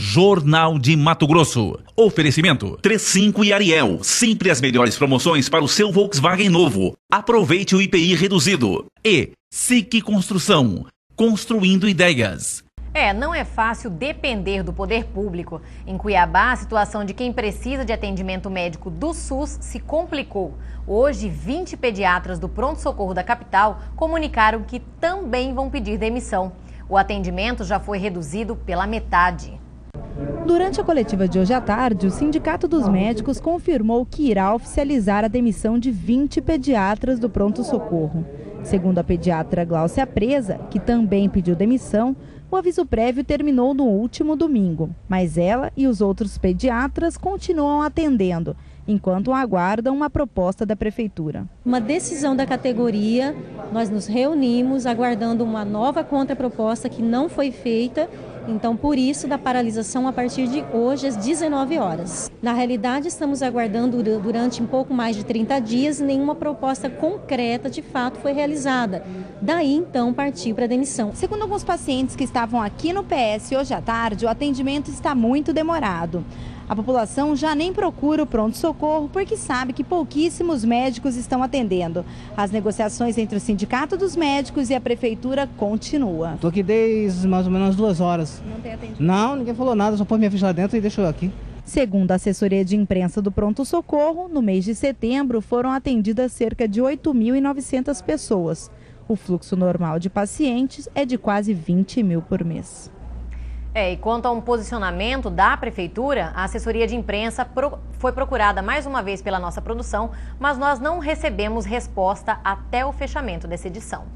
Jornal de Mato Grosso. Oferecimento 35 e Ariel. Sempre as melhores promoções para o seu Volkswagen novo. Aproveite o IPI reduzido. E SIC Construção. Construindo ideias. É, não é fácil depender do poder público. Em Cuiabá, a situação de quem precisa de atendimento médico do SUS se complicou. Hoje, 20 pediatras do pronto-socorro da capital comunicaram que também vão pedir demissão. O atendimento já foi reduzido pela metade. Durante a coletiva de hoje à tarde, o Sindicato dos Médicos confirmou que irá oficializar a demissão de 20 pediatras do pronto-socorro. Segundo a pediatra Gláucia Presa, que também pediu demissão, o aviso prévio terminou no último domingo, mas ela e os outros pediatras continuam atendendo, enquanto aguardam uma proposta da prefeitura. Uma decisão da categoria, nós nos reunimos aguardando uma nova contraproposta que não foi feita então, por isso, da paralisação a partir de hoje, às 19 horas. Na realidade, estamos aguardando durante um pouco mais de 30 dias e nenhuma proposta concreta de fato foi realizada. Daí, então, partir para a demissão. Segundo alguns pacientes que estavam aqui no PS hoje à tarde, o atendimento está muito demorado. A população já nem procura o pronto-socorro porque sabe que pouquíssimos médicos estão atendendo. As negociações entre o Sindicato dos Médicos e a Prefeitura continuam. Estou aqui desde mais ou menos duas horas. Não tem atendimento? Não, ninguém falou nada, só pôs minha ficha lá dentro e deixou aqui. Segundo a assessoria de imprensa do Pronto Socorro, no mês de setembro foram atendidas cerca de 8.900 pessoas. O fluxo normal de pacientes é de quase 20 mil por mês. É, e quanto a um posicionamento da Prefeitura, a assessoria de imprensa pro, foi procurada mais uma vez pela nossa produção, mas nós não recebemos resposta até o fechamento dessa edição.